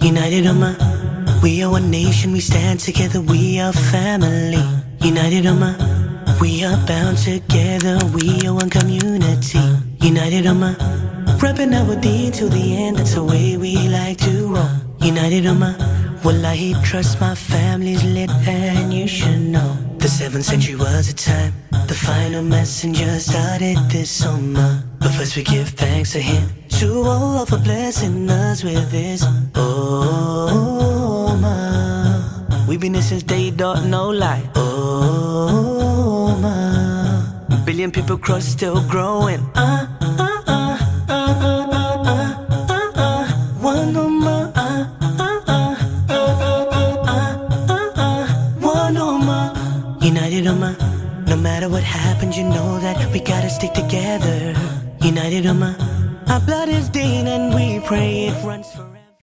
United Ummah, we are one nation, we stand together, we are family. United Ummah, we are bound together, we are one community. United Ummah, repping our deen till the end, that's the way we like to roll. United Ummah, Wallahi, trust my family's lit and you should know. The 7th century was a time, the final messenger started this ummah. But first we give thanks to him, to Allah for blessing us with this Oh We've been here since day dot, no lie Oh Billion people cross, still growing uh, uh, uh, uh, uh, uh, uh, uh. One on my uh, uh, uh, uh, uh, uh, uh, One on United Ummah No matter what happens, you know that We gotta stick together United Ummah our blood is Deen and we pray it runs forever.